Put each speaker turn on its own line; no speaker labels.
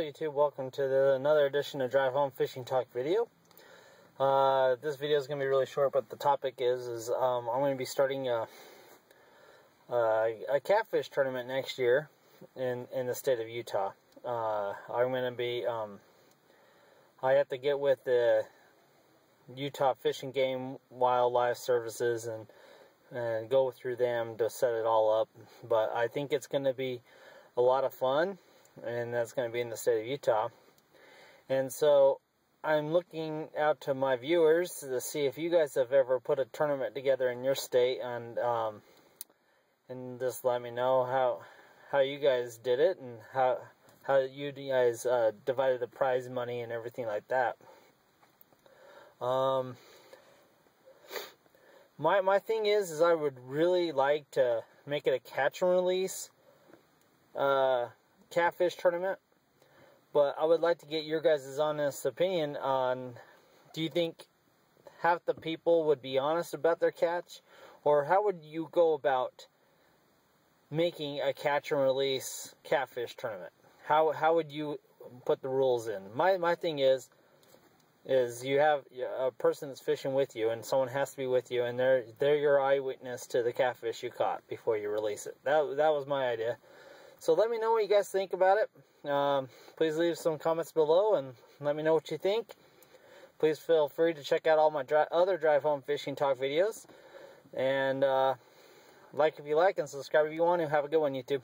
YouTube, welcome to the, another edition of Drive Home Fishing Talk video. Uh, this video is going to be really short, but the topic is, is um, I'm going to be starting a, a, a, catfish tournament next year in, in the state of Utah. Uh, I'm going to be, um, I have to get with the Utah Fish and Game Wildlife Services and, and go through them to set it all up. But I think it's going to be a lot of fun and that's going to be in the state of Utah. And so I'm looking out to my viewers to see if you guys have ever put a tournament together in your state, and um, and just let me know how how you guys did it and how how you guys uh, divided the prize money and everything like that. Um, my my thing is is I would really like to make it a catch and release. Uh, catfish tournament. But I would like to get your guys' honest opinion on do you think half the people would be honest about their catch? Or how would you go about making a catch and release catfish tournament? How how would you put the rules in? My my thing is is you have a person that's fishing with you and someone has to be with you and they're they're your eyewitness to the catfish you caught before you release it. That that was my idea. So let me know what you guys think about it. Um, please leave some comments below and let me know what you think. Please feel free to check out all my dri other drive home fishing talk videos. And uh, like if you like and subscribe if you want to. Have a good one, YouTube.